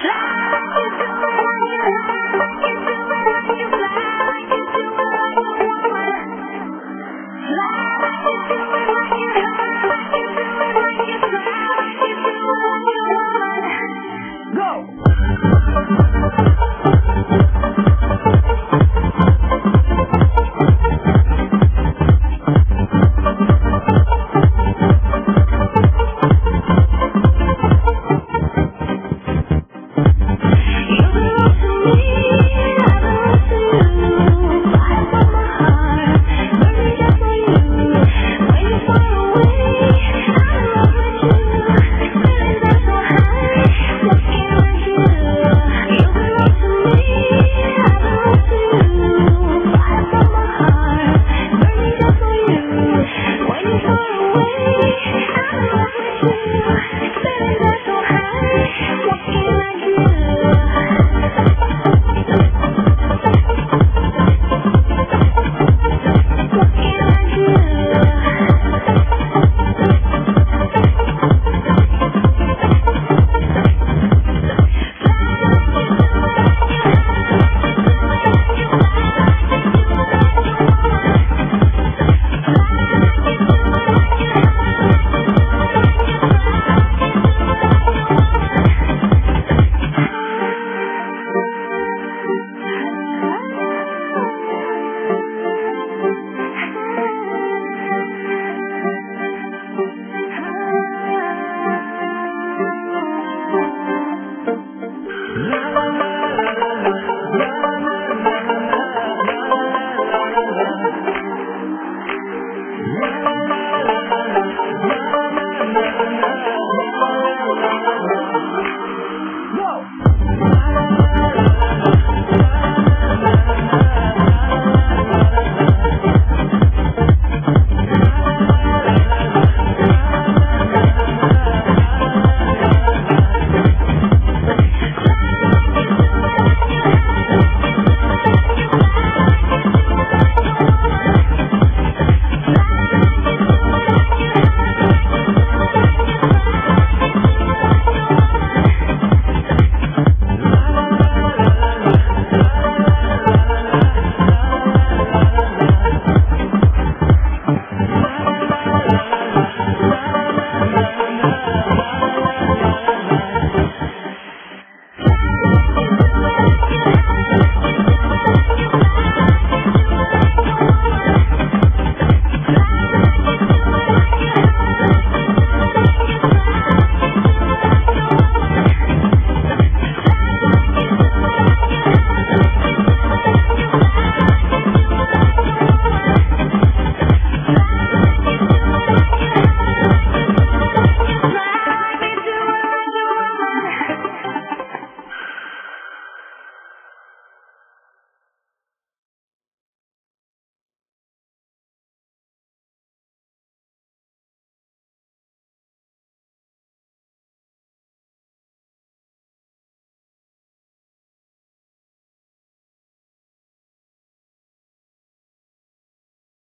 Life is